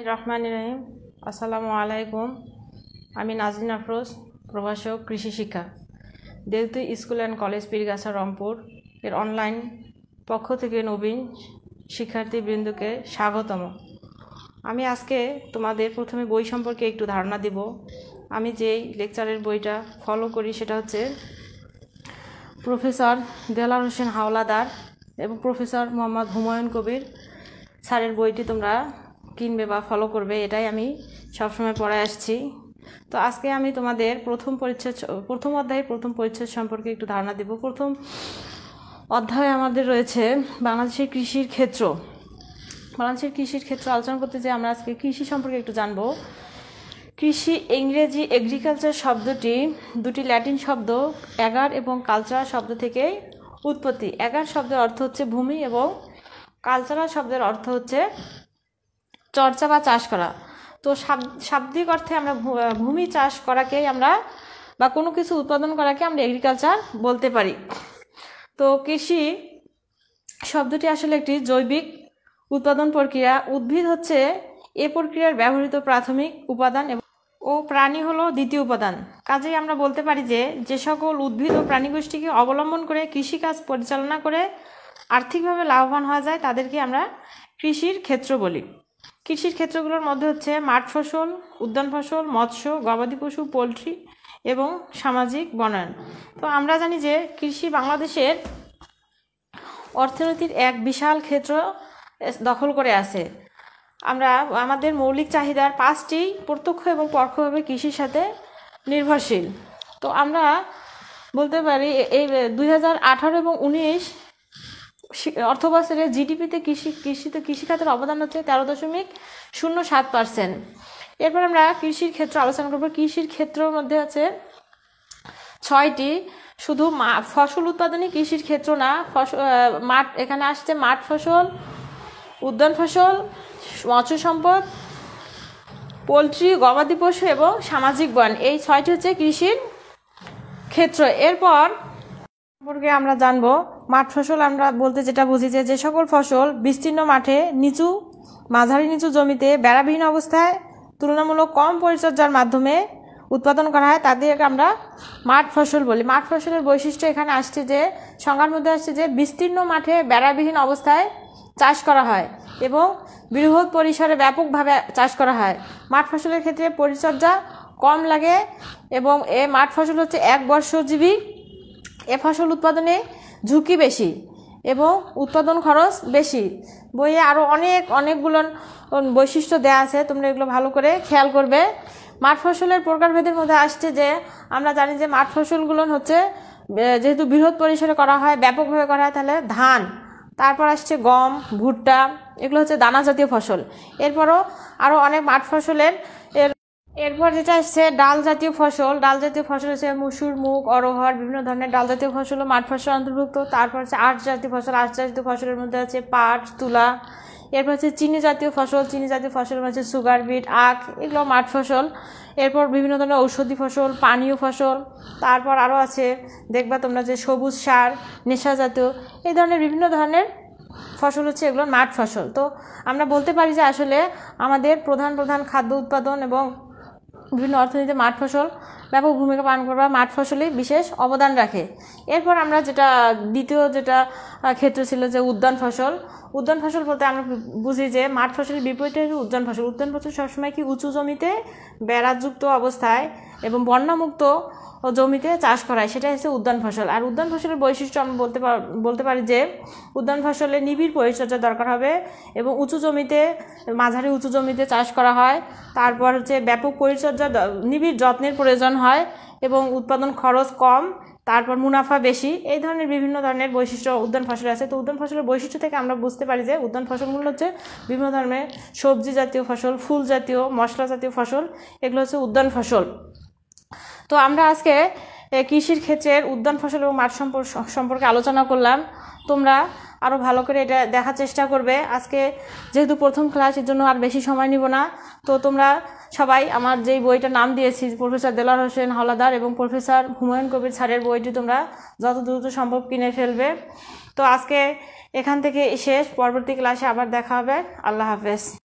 রহমান রহিম। আসসালামু আলাইকুম। আমি নাজরিন আফরোজ, প্রভাষক কৃষি শিক্ষা। Debati school and college Pirgachha Rangpur. এর অনলাইন পক্ষ থেকে নবীন শিক্ষার্থীবৃন্দকে স্বাগতম। আমি আজকে তোমাদের প্রথমে বই সম্পর্কে একটু ধারণা দিব। আমি যেই লেকচারের বইটা ফলো করি সেটা হচ্ছে প্রফেসর দেলার হোসেন হাওলাদার এবং প্রফেসর মোহাম্মদ হুমায়ুন কবির স্যারের বইটি তোমরা কিনবে বা ফলো করবে, এটাই আমি সবসময় পড়ে আসছি। তো আজকে আমি তোমাদের প্রথম পরিচ্ছেদ, প্রথম অধ্যায়ের প্রথম পরিচ্ছেদ সম্পর্কে একটু ধারণা দেব। প্রথম অধ্যায়ে আমাদের রয়েছে বাংলাদেশের কৃষির ক্ষেত্র। বাংলাদেশের কৃষির ক্ষেত্র আলোচনা করতে যে আমরা আজকে কৃষি সম্পর্কে একটু জানব। কৃষি, ইংরেজি এগ্রিকালচার শব্দটি দুটি ল্যাটিন শব্দ এগার এবং কালচারাল শব্দ থেকে উৎপত্তি। এগার শব্দের অর্থ হচ্ছে ভূমি এবং কালচারাল শব্দের অর্থ হচ্ছে চর্চা বা চাষ করা। তো শাব্দিক অর্থে আমরা ভূমি চাষ করাকেই আমরা বা কোনো কিছু উৎপাদন করাকে আমরা এগ্রিকালচার বলতে পারি। তো কৃষি শব্দটি আসলে একটি জৈবিক উৎপাদন প্রক্রিয়া। উদ্ভিদ হচ্ছে এ প্রক্রিয়ার ব্যবহৃত প্রাথমিক উপাদান এবং ও প্রাণী হলো দ্বিতীয় উপাদান। কাজেই আমরা বলতে পারি যে যে সকল উদ্ভিদ ও প্রাণীগোষ্ঠীকে অবলম্বন করে কৃষিকাজ পরিচালনা করে আর্থিকভাবে লাভবান হওয়া যায়, তাদেরকে আমরা কৃষির ক্ষেত্র বলি। কৃষির ক্ষেত্রগুলোর মধ্যে হচ্ছে মাঠ ফসল, উদ্যান ফসল, মৎস্য, গবাদি পশু, পোলট্রি এবং সামাজিক বনায়ন। তো আমরা জানি যে কৃষি বাংলাদেশের অর্থনীতির এক বিশাল ক্ষেত্র দখল করে আছে। আমরা, আমাদের মৌলিক চাহিদার পাঁচটি প্রত্যক্ষ এবং পরোক্ষভাবে কৃষির সাথে নির্ভরশীল। তো আমরা বলতে পারি এই, দুই হাজার আঠারো এবং উনিশ অর্থ বছরে জিডিপিতে কৃষি, কৃষিতে কৃষিখাতের অবদান হচ্ছে তেরো দশমিক শূন্য সাত পার্সেন্ট। এরপর আমরা কৃষির ক্ষেত্র আলোচনা করব। কৃষির ক্ষেত্রের মধ্যে আছে ছয়টি। শুধু ফসল উৎপাদনই কৃষির ক্ষেত্র না ফসল মাঠ, এখানে আসছে মাঠ ফসল, উদ্যান ফসল, মৎস্য সম্পদ, পোলট্রি, গবাদি পশু এবং সামাজিক বন। এই ছয়টি হচ্ছে কৃষির ক্ষেত্র। এরপর সম্পর্কে আমরা জানব, মাঠ ফসল আমরা বলতে যেটা বুঝি যে যে সকল ফসল বিস্তীর্ণ মাঠে নিচু, মাঝারি নিচু জমিতে বেড়াবিহীন অবস্থায় তুলনামূলক কম পরিচর্যার মাধ্যমে উৎপাদন করা হয়, তাদেরকে আমরা মাঠ ফসল বলি। মাঠ ফসলের বৈশিষ্ট্য এখানে আসছে যে, সংজ্ঞার মধ্যে আসছে যে বিস্তীর্ণ মাঠে বেড়াবিহীন অবস্থায় চাষ করা হয় এবং বৃহৎ পরিসরে ব্যাপকভাবে চাষ করা হয়। মাঠ ফসলের ক্ষেত্রে পরিচর্যা কম লাগে এবং এ মাঠ ফসল হচ্ছে এক বর্ষজীবী এ ফসল উৎপাদনে ঝুঁকি বেশি এবং উৎপাদন খরচ বেশি। বইয়ে আরও অনেক, অনেকগুলো বৈশিষ্ট্য দেওয়া আছে, তোমরা এগুলো ভালো করে খেয়াল করবে। মাঠ ফসলের প্রকারভেদের মধ্যে আসছে যে, আমরা জানি যে মাঠ ফসলগুলো হচ্ছে যেহেতু বৃহৎ পরিসরে করা হয়, ব্যাপকভাবে করা হয়, তাহলে ধান, তারপর আসছে গম, ভুট্টা, এগুলো হচ্ছে দানা জাতীয় ফসল। এরপরও আরও অনেক মাঠ ফসলের এরপর যেটা আসছে, ডাল জাতীয় ফসল। ডাল জাতীয় ফসল হচ্ছে মুসুর, মুগ অরহর বিভিন্ন ধরনের ডাল জাতীয় ফসল মাঠ ফসল অন্তর্ভুক্ত। তারপর হচ্ছে আট জাতীয় ফসল। আট জাতীয় ফসলের মধ্যে আছে পাট, তুলা। এরপর হচ্ছে চিনি জাতীয় ফসল। চিনি জাতীয় ফসলের মধ্যে সুগার, বিট, আখ এগুলো মাঠ ফসল। এরপর বিভিন্ন ধরনের ঔষধি ফসল, পানীয় ফসল। তারপর আরও আছে, দেখবা তোমরা যে সবুজ সার, নেশা জাতীয়, এই ধরনের বিভিন্ন ধরনের ফসল হচ্ছে এগুলো মাঠ ফসল। তো আমরা বলতে পারি যে আসলে আমাদের প্রধান প্রধান খাদ্য উৎপাদন এবং বিভিন্ন অর্থনীতিতে মাঠ ফসল ব্যাপক ভূমিকা পালন করবে, মাঠ ফসলই বিশেষ অবদান রাখে। এরপর আমরা যেটা, দ্বিতীয় যেটা ক্ষেত্র ছিল যে উদ্যান ফসল। উদ্যান ফসল বলতে আমরা বুঝি যে মাঠ ফসলের বিপরীতে উদ্যান ফসল। উদ্যান ফসল সবসময় কি উঁচু জমিতে বেড়াযুক্ত অবস্থায় এবং বন্যামুক্ত জমিতে চাষ করায়? সেটা হচ্ছে উদ্যান ফসল। আর উদ্যান ফসলের বৈশিষ্ট্য আমরা বলতে বলতে পারি যে উদ্যান ফসলে নিবিড় পরিচর্যা দরকার হবে এবং উঁচু জমিতে, মাঝারি উঁচু জমিতে চাষ করা হয়। তারপর হচ্ছে ব্যাপক পরিচর্যা নিবিড় যত্নের প্রয়োজন হয় এবং উৎপাদন খরচ কম, তারপর মুনাফা বেশি, এই ধরনের বিভিন্ন ধরনের বৈশিষ্ট্য উদ্যান ফসল আছে। তো উদ্যান ফসলের বৈশিষ্ট্য থেকে আমরা বুঝতে পারি যে উদ্যান ফসলগুলো হচ্ছে বিভিন্ন ধরনের সবজি জাতীয় ফসল, ফুল জাতীয়, মশলা জাতীয় ফসল, এগুলো হচ্ছে উদ্যান ফসল। তো আমরা আজকে কৃষির ক্ষেত্রের উদ্যান ফসল এবং মাঠ সম্পর্কে আলোচনা করলাম। তোমরা আরও ভালো করে এটা দেখার চেষ্টা করবে। আজকে যেহেতু প্রথম ক্লাস এর জন্য আর বেশি সময় নিব না। তো তোমরা সবাই আমার যেই বইটা নাম দিয়েছি, প্রফেসর দেলার হোসেন হলাদার এবং প্রফেসর হুমায়ুন কবির স্যারের বইটি তোমরা যত দ্রুত সম্ভব কিনে ফেলবে। তো আজকে এখান থেকে শেষ, পরবর্তী ক্লাসে আবার দেখা হবে। আল্লাহ হাফেজ।